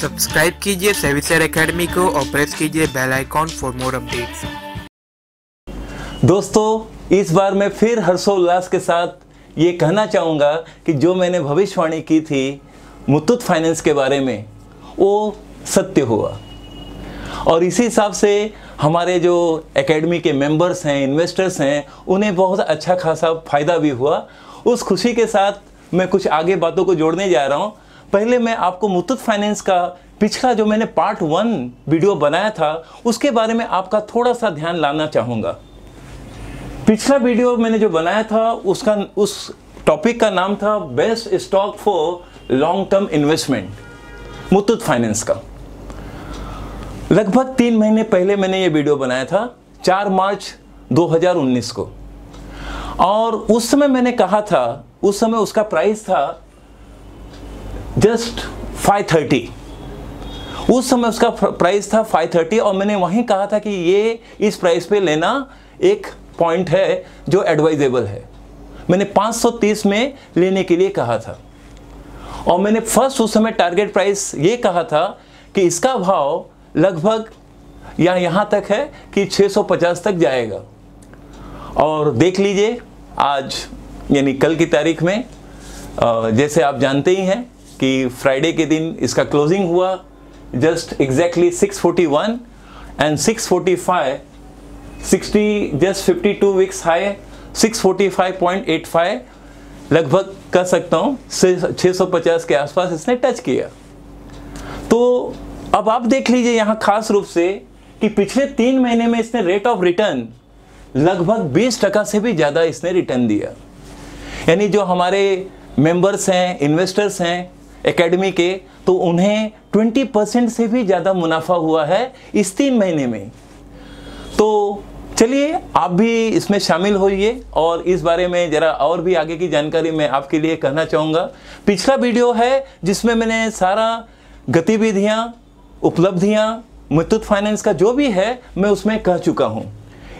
Subscribe कीजिए सेविसर academy को और प्रेस कीजिए bell icon for more updates. दोस्तों, इस बार मैं फिर हर्षोल्लास के साथ ये कहना चाहूँगा कि जो मैंने भविष्यवाणी की थी मुथूट फाइनेंस के बारे में, वो सत्य हुआ। और इसी हिसाब से हमारे जो एकेडमी के मेंबर्स हैं, इन्वेस्टर्स हैं, उन्हें बहुत अच्छा खासा फ़ायदा भी हुआ। उस खुशी के साथ मैं कुछ आगे बातों को जोड़ने जा रहा हूँ। पहले मैं आपको मुथूट फाइनेंस का पिछला जो मैंने पार्ट वन वीडियो बनाया था, उसके बारे में आपका थोड़ा सा ध्यान लाना चाहूँगा। पिछला वीडियो मैंने जो बनाया था, उसका, उस टॉपिक का नाम था best stock for long term investment Muthoot Finance का। लगभग तीन महीने पहले मैंने ये वीडियो बनाया था 4 मार्च 2019 को। और उस समय मैंने कहा था, उस समय उसका प्राइस था जस्ट 530 उस समय उसका प्राइस था 530 और मैंने वहीं कहा था कि ये इस प्राइस पे लेना एक पॉइंट है जो एडवाइजेबल है। मैंने 530 में लेने के लिए कहा था। और मैंने फ़र्स्ट उस समय टारगेट प्राइस ये कहा था कि इसका भाव लगभग या यहाँ तक है कि 650 तक जाएगा। और देख लीजिए, आज यानी कल की तारीख में जैसे आप जानते ही हैं कि फ्राइडे के दिन इसका क्लोजिंग हुआ just exactly 641 and 645 60 just 52 weeks high 645.85 लगभग कह सकता हूँ 650 के आसपास इसने टच किया। तो अब आप देख लीजिए यहाँ खास रूप से कि पिछले तीन महीने में इसने रेट ऑफ़ रिटर्न लगभग 20 टका से भी ज़्यादा इसने रिटर्न दिया। यानी जो हमारे मेंबर्स हैं इन्वेस्टर्स हैं एकेडमी के तो उन्हें 20 परसेंट से भी ज़्यादा मुनाफा हुआ है इस तीन महीने में। तो चलिए, आप भी इसमें शामिल होइए और इस बारे में ज़रा और भी आगे की जानकारी मैं आपके लिए कहना चाहूँगा। पिछला वीडियो है जिसमें मैंने सारा गतिविधियाँ, उपलब्धियाँ, मुथूट फाइनेंस का जो भी है, मैं उसमें कह चुका हूँ।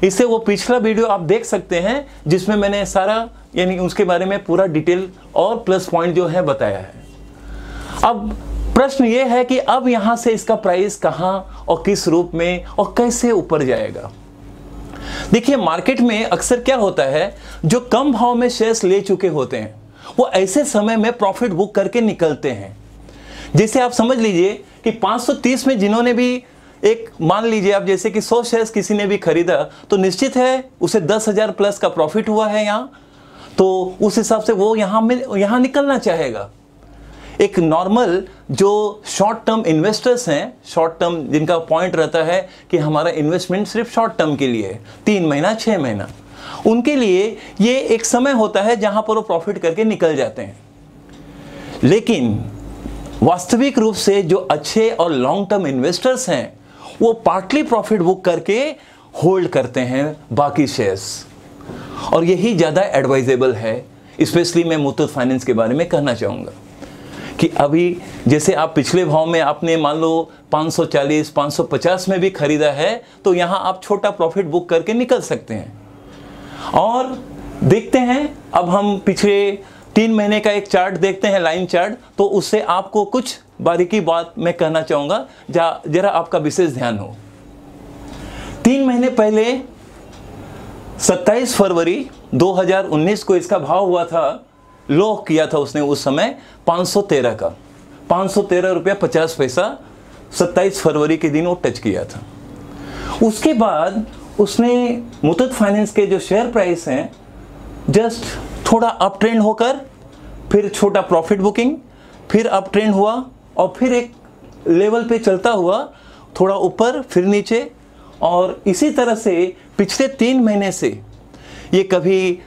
इससे वो पिछला वीडियो आप देख सकते हैं, जिसमें मैंने सारा, यानी उसके बारे में पूरा डिटेल और प्लस पॉइंट जो है बताया है। अब प्रश्न ये है कि अब यहाँ से इसका प्राइस कहाँ और किस रूप में और कैसे ऊपर जाएगा? देखिए मार्केट में अक्सर क्या होता है, जो कम भाव में शेयर्स ले चुके होते हैं, वो ऐसे समय में प्रॉफिट बुक करके निकलते हैं। जैसे आप समझ लीजिए कि 530 में जिन्होंने भी एक, मान लीजिए आप, जैसे कि 100 शेयर्स किसी ने भी खरीदा तो निश्चित है उसे दस हज़ार प्लस का प्रॉफिट हुआ है यहाँ। तो उस हिसाब से वो यहाँ में यहाँ निकलना चाहेगा। एक नॉर्मल जो शॉर्ट टर्म इन्वेस्टर्स हैं शॉर्ट टर्म जिनका पॉइंट रहता है कि हमारा इन्वेस्टमेंट सिर्फ़ शॉर्ट टर्म के लिए है, तीन महीना छः महीना। उनके लिए ये एक समय होता है जहाँ पर वो प्रॉफिट करके निकल जाते हैं। लेकिन वास्तविक रूप से जो अच्छे और लॉन्ग टर्म इन्वेस्टर्स हैं, वो पार्टली प्रॉफिट बुक करके होल्ड करते हैं बाकी शेयर्स और यही ज़्यादा एडवाइजेबल है। स्पेशली मैं मुथूट फाइनेंस के बारे में कहना चाहूँगा। कि अभी जैसे आप पिछले भाव में आपने मान लो 540, 550 में भी खरीदा है तो यहाँ आप छोटा प्रॉफिट बुक करके निकल सकते हैं। और देखते हैं अब हम पिछले तीन महीने का एक चार्ट देखते हैं लाइन चार्ट तो उससे आपको कुछ बारीकी बात मैं कहना चाहूँगा जरा आपका विशेष ध्यान हो। तीन महीने पहले 27 फरवरी 2019 को इसका भाव हुआ था लो किया था उसने उस समय 513 का। 513 रुपया पचास पैसा 27 फरवरी के दिन वो टच किया था। उसके बाद उसने मुथूट फाइनेंस के जो शेयर प्राइस हैं जस्ट थोड़ा अप ट्रेंड होकर फिर छोटा प्रॉफिट बुकिंग फिर अप ट्रेंड हुआ और फिर एक लेवल पे चलता हुआ थोड़ा ऊपर, फिर नीचे और इसी तरह से पिछले तीन महीने से ये कभी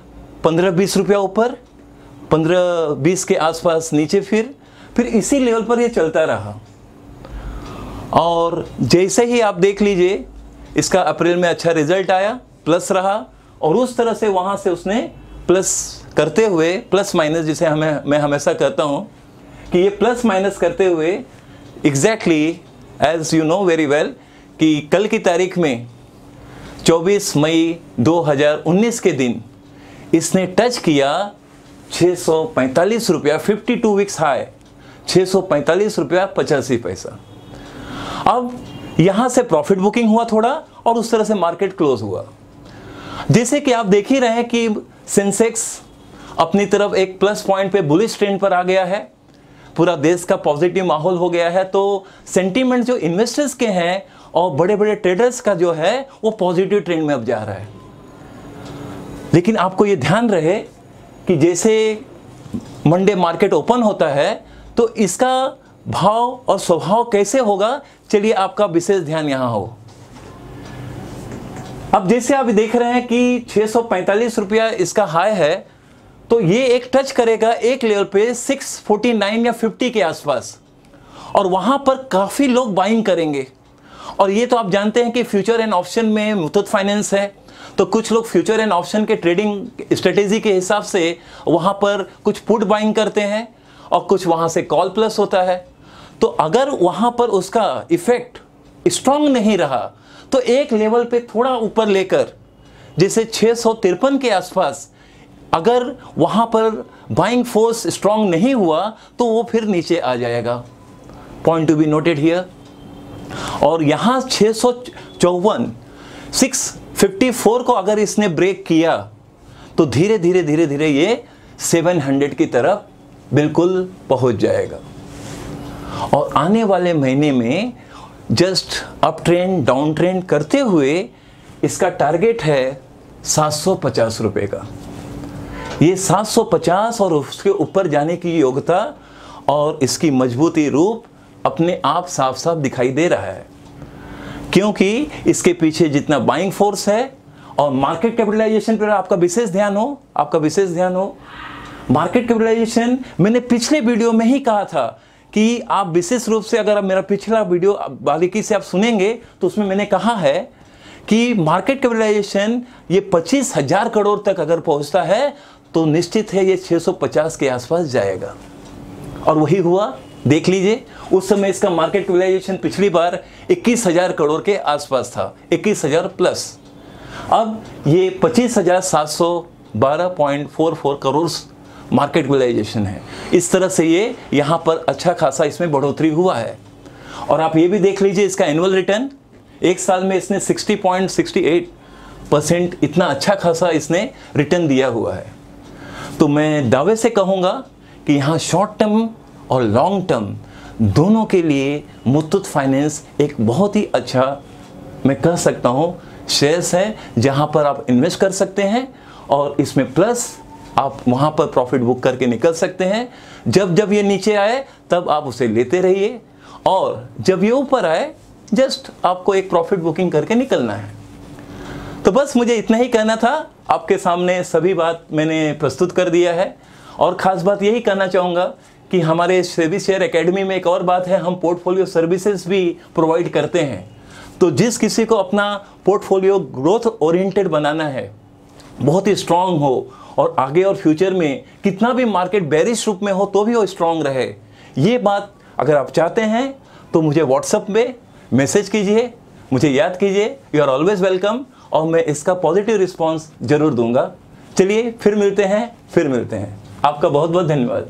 पंद्रह बीस रुपया ऊपर पंद्रह बीस के आसपास नीचे फिर फिर इसी लेवल पर ये चलता रहा। और जैसे ही आप देख लीजिए, इसका अप्रैल में अच्छा रिज़ल्ट आया, प्लस रहा, और उस तरह से वहाँ से उसने प्लस करते हुए, प्लस माइनस जिसे हमें, मैं हमेशा कहता हूँ, कि ये प्लस माइनस करते हुए exactly as you know very well कि कल की तारीख में 24 मई 2019 के दिन, इसने टच किया छः सौ पैंतालीस रुपया फिफ्टी टू वीक्स हाई छः सौ पैंतालीस रुपया, पचासी पैसा। अब यहाँ से प्रॉफिट बुकिंग हुआ थोड़ा और उस तरह से मार्केट क्लोज हुआ। जैसे कि आप देख ही रहे हैं कि सेंसेक्स अपनी तरफ़ एक प्लस पॉइंट पे बुलिश ट्रेंड पर आ गया है। पूरा देश का पॉजिटिव माहौल हो गया है। तो सेंटीमेंट जो इन्वेस्टर्स के हैं और बड़े बड़े ट्रेडर्स का जो है, वो पॉजिटिव ट्रेंड में अब जा रहा है। लेकिन आपको ये ध्यान रहे कि जैसे मंडे मार्केट ओपन होता है तो इसका भाव और स्वभाव कैसे होगा? चलिए आपका विशेष ध्यान यहाँ हो। अब जैसे आप देख रहे हैं कि छह सौ पैंतालीस रुपया इसका हाई है तो ये एक टच करेगा एक लेवल पे 649 या 50 के आसपास। और वहाँ पर काफ़ी लोग बाइंग करेंगे। और ये तो आप जानते हैं कि फ्यूचर एंड ऑप्शन में मुथुत फाइनेंस है। तो कुछ लोग फ्यूचर एंड ऑप्शन के ट्रेडिंग स्ट्रेटेजी के हिसाब से वहाँ पर कुछ पुट बाइंग करते हैं और कुछ वहाँ से कॉल प्लस होता है। तो अगर वहाँ पर उसका इफ़ेक्ट स्ट्रांग नहीं रहा तो एक लेवल पे थोड़ा ऊपर लेकर, जैसे छह के आसपास, अगर वहाँ पर बाइंग फोर्स स्ट्रांग नहीं हुआ तो वो फिर नीचे आ जाएगा। Point to be noted here. और यहाँ छह सौ चौवन, सिक्स फिफ्टी फोर को अगर इसने ब्रेक किया तो धीरे धीरे धीरे धीरे ये 700 की तरफ़ बिल्कुल पहुँच जाएगा। और आने वाले महीने में just up trend down trend करते हुए इसका टारगेट है सात सौ पचास रुपये का। ये 750 और उसके ऊपर जाने की योग्यता और इसकी मजबूती रूप अपने आप साफ़ साफ़ दिखाई दे रहा है। क्योंकि इसके पीछे जितना बाइंग फोर्स है और मार्केट कैपिटलाइजेशन पर आपका विशेष ध्यान हो, आपका विशेष ध्यान हो मार्केट कैपिटलाइजेशन मैंने पिछले वीडियो में ही कहा था कि आप विशेष रूप से अगर आप मेरा पिछला वीडियो बारीकी से आप सुनेंगे तो उसमें मैंने कहा है कि मार्केट कैपिटलाइजेशन ये पच्चीस हज़ार करोड़ तक अगर पहुँचता है तो निश्चित है ये 650 के आसपास जाएगा। और वही हुआ देख लीजिए, उस समय इसका मार्केट कैपिटलाइजेशन पिछली बार इक्कीस हज़ार करोड़ के आसपास था, इक्कीस हज़ार प्लस अब ये पच्चीस हज़ार सात सौ बारह point four four crore market capitalisation है। इस तरह से ये यहाँ पर अच्छा खासा इसमें बढ़ोतरी हुआ है। और आप ये भी देख लीजिए, इसका एनुअल रिटर्न एक साल में इसने 60.68 परसेंट इतना अच्छा खासा इसने रिटर्न दिया हुआ है। तो मैं दावे से कहूँगा कि यहाँ शॉर्ट टर्म और लॉन्ग टर्म दोनों के लिए मुतुत फाइनेंस एक बहुत ही अच्छा मैं कह सकता हूँ शेयर्स है, जहाँ पर आप इन्वेस्ट कर सकते हैं और इसमें प्लस आप वहाँ पर प्रॉफिट बुक करके निकल सकते हैं। जब जब ये नीचे आए, तब आप उसे लेते रहिए और जब ये ऊपर आए जस्ट आपको एक प्रॉफिट बुकिंग करके निकलना है। तो बस मुझे इतना ही कहना था। आपके सामने सभी बात मैंने प्रस्तुत कर दिया है और ख़ास बात यही कहना चाहूँगा कि हमारे सेवी शेयर एकेडमी में एक और बात है, हम पोर्टफोलियो सर्विसेज़ भी प्रोवाइड करते हैं। तो जिस किसी को अपना पोर्टफोलियो ग्रोथ ओरिएंटेड बनाना है, बहुत ही स्ट्रांग हो और आगे और फ्यूचर में कितना भी मार्केट बेरिश रूप में हो तो भी वो स्ट्रांग रहे। ये बात अगर आप चाहते हैं तो मुझे व्हाट्सअप में मैसेज कीजिए, मुझे याद कीजिए यू आर ऑलवेज वेलकम और मैं इसका पॉजिटिव रिस्पॉन्स ज़रूर दूँगा। चलिए, फिर मिलते हैं, फिर मिलते हैं। आपका बहुत बहुत धन्यवाद।